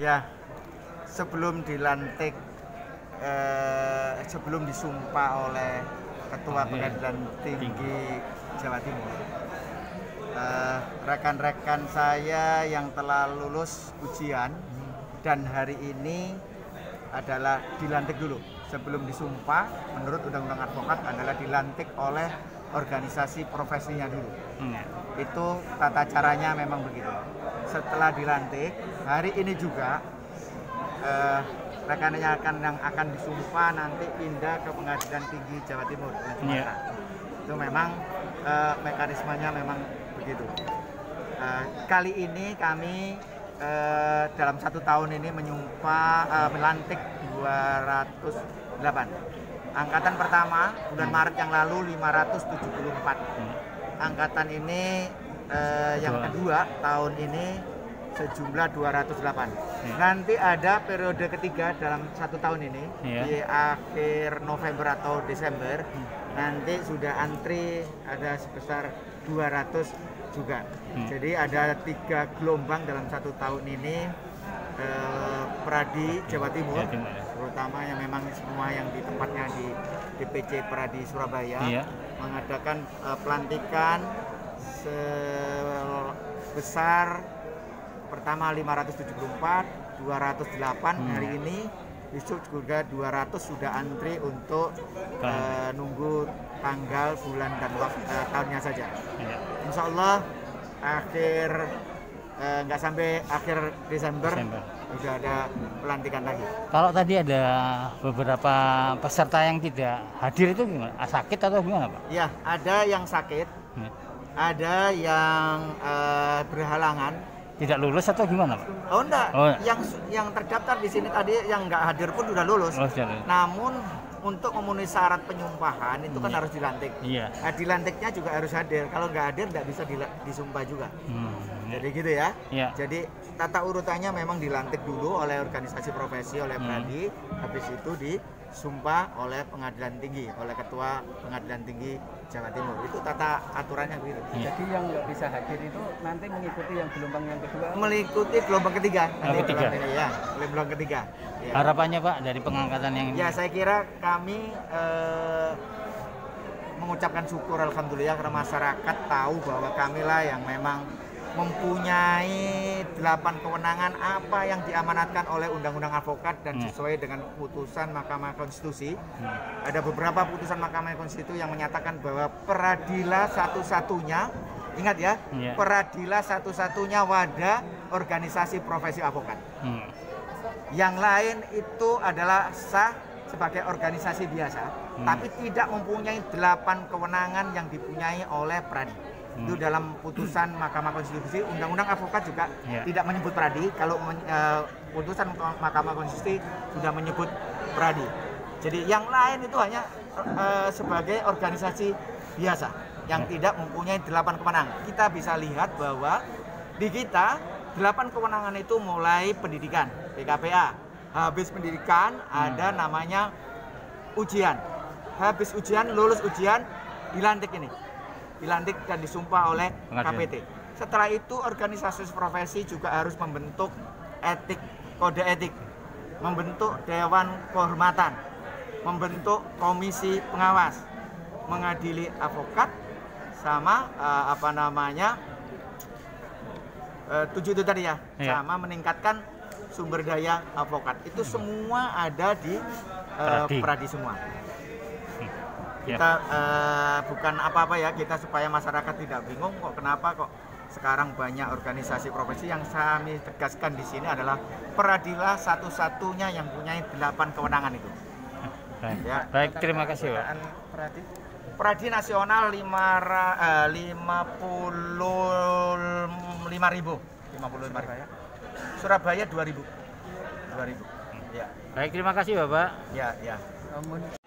Ya, sebelum dilantik, eh, sebelum disumpah oleh Ketua Oh, iya. Pengadilan Tinggi Jawa Timur, eh, rekan-rekan saya yang telah lulus ujian dan hari ini adalah dilantik dulu. Sebelum disumpah, menurut Undang-Undang Advokat adalah dilantik oleh organisasi profesinya dulu Hmm. itu tata caranya memang begitu. Setelah dilantik, hari ini juga eh, rekannya akan yang akan disumpah nanti pindah ke Pengadilan Tinggi Jawa Timur dan Sumatera. Iya. Itu memang eh, mekanismenya memang begitu. Eh, kali ini kami eh, dalam satu tahun ini menyumpah eh, melantik 208 angkatan pertama bulan Maret yang lalu 574 Hmm. angkatan ini eh, yang Dua. kedua tahun ini sejumlah 208. Ya. Nanti ada periode ketiga dalam satu tahun ini Ya. di akhir November atau Desember Hmm. nanti sudah antri ada sebesar 200 juga. Hmm. Jadi ada tiga gelombang dalam satu tahun ini eh, Pradi Jawa Timur, Jawa Timur, ya. terutama yang memang semua yang di tempatnya di DPC Pradi Surabaya Iya. mengadakan eh, pelantikan sebesar pertama 574, 208 Hmm. hari ini besok juga 200 sudah antri untuk eh, nunggu tanggal, bulan dan waktu eh, tahunnya saja. Iya. Insya Allah akhir eh, nggak sampai akhir Desember, Desember. sudah ada pelantikan lagi. Kalau tadi ada beberapa peserta yang tidak hadir itu gimana? Ah, Sakit atau gimana, Pak? Ya, ada yang sakit, Ya. Ada yang eh, berhalangan, Tidak lulus atau gimana, Pak? Oh enggak, Oh. yang yang terdaftar di sini tadi yang nggak hadir pun sudah lulus. Oh, lulus. Namun untuk memenuhi syarat penyumpahan itu kan Iya. harus dilantik. Iya. Nah, dilantiknya juga harus hadir. Kalau nggak hadir nggak bisa disumpah juga. Hmm. Jadi gitu ya. Iya. Jadi tata urutannya memang dilantik dulu oleh organisasi profesi oleh Hmm. Pradi, habis itu disumpah oleh Pengadilan Tinggi, oleh Ketua Pengadilan Tinggi Jawa Timur. Itu tata aturannya begitu. Iya. Jadi yang nggak bisa hadir itu nanti mengikuti yang gelombang yang kedua. Mengikuti gelombang ketiga. nanti ketiga. gelombang ini, ya, gelombang ketiga. Ya. Harapannya, Pak, dari pengangkatan yang ini? Ya saya kira kami eh, mengucapkan syukur alhamdulillah karena masyarakat tahu bahwa kamilah yang memang mempunyai delapan kewenangan apa yang diamanatkan oleh Undang-Undang Advokat dan Hmm. sesuai dengan putusan Mahkamah Konstitusi. Hmm. Ada beberapa putusan Mahkamah Konstitusi yang menyatakan bahwa peradilan satu-satunya ingat ya, Iya. peradilan satu-satunya wadah organisasi profesi advokat. Hmm. Yang lain itu adalah sah sebagai organisasi biasa, Hmm. tapi tidak mempunyai delapan kewenangan yang dipunyai oleh Pradi. Hmm. Itu dalam putusan Mahkamah Konstitusi, Undang-Undang Advokat juga Ya. tidak menyebut Pradi. Kalau men- eh, putusan Mahkamah Konstitusi sudah menyebut Pradi. Jadi yang lain itu hanya eh, sebagai organisasi biasa yang Ya. tidak mempunyai delapan kewenangan. Kita bisa lihat bahwa di kita delapan kewenangan itu mulai pendidikan PKPA. Habis pendidikan ada namanya ujian. Habis ujian lulus ujian dilantik ini. Dilantik dan disumpah oleh. KPT. Setelah itu organisasi profesi juga harus membentuk etik kode etik, membentuk dewan kehormatan, membentuk komisi pengawas, mengadili advokat sama eh, apa namanya eh, tujuh itu tadi ya, Iya. sama meningkatkan sumber daya advokat. Itu semua ada di eh, Pradi. Pradi semua. Ya. Kita eh, bukan apa-apa ya, kita supaya masyarakat tidak bingung kok kenapa kok sekarang banyak organisasi profesi yang kami tegaskan di sini adalah peradilan satu-satunya yang punya delapan kewenangan itu. Baik. Ya. Baik, terima kasih, Pak. Pradi nasional lima eh, lima puluh lima ribu, lima puluh lima ribu. Surabaya dua ribu, dua ribu. Ya, Baik, terima kasih, Bapak. ya, ya. Namun